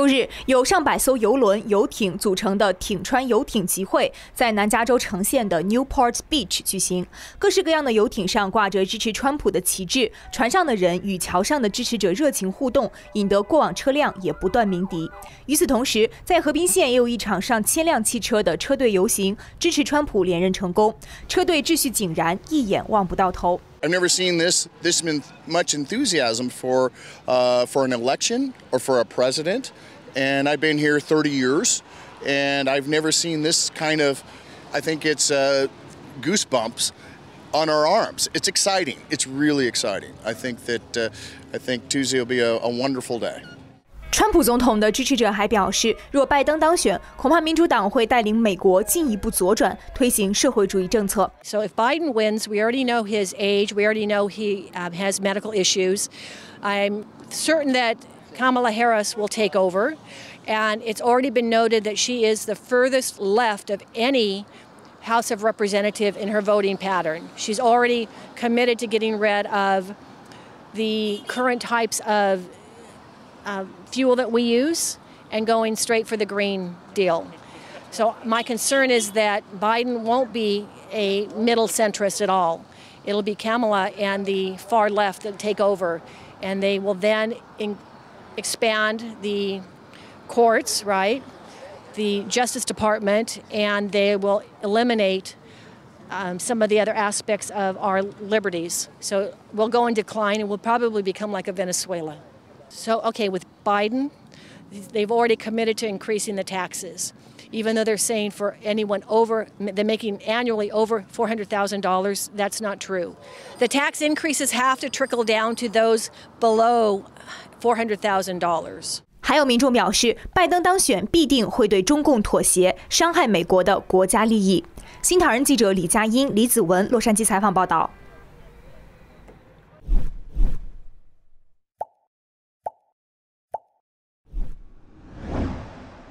周日，有上百艘游轮、游艇组成的挺川游艇集会，在南加州城县的 Newport Beach 举行。各式各样的游艇上挂着支持川普的旗帜，船上的人与桥上的支持者热情互动，引得过往车辆也不断鸣笛。与此同时，在河滨县也有一场上千辆汽车的车队游行，支持川普连任成功。车队秩序井然，一眼望不到头。I've never seen this this much enthusiasm for uh, for an election or for a president, and I've been here 30 years, and I've never seen this kind of. I think it's uh, goosebumps on our arms. It's exciting. It's really exciting. I think that uh, I think Tuesday will be a, a wonderful day. 川普总统的支持者还表示，若拜登当选，恐怕民主党会带领美国进一步左转，推行社会主义政策。So if Biden wins, we already know his age. We already know he um, has medical issues. I'm certain that Kamala Harris will take over, and it's already been noted that she is the furthest left of any House of Representative in her voting pattern. She's already committed to getting rid of the current types of uh, fuel that we use and going straight for the green deal. So my concern is that Biden won't be a middle centrist at all. It'll be Kamala and the far left that take over, and they will then expand the courts, right? The Justice Department, and they will eliminate um, some of the other aspects of our liberties. So we'll go in decline and we'll probably become like a Venezuela. So, okay, with Biden, they've already committed to increasing the taxes, even though they're saying for anyone over, they're making annually over $400,000. That's not true. The tax increases have to trickle down to those below $400,000. 还有民众表示，拜登当选必定会对中共妥协，伤害美国的国家利益。新唐人记者李佳音、李子文，洛杉矶采访报道。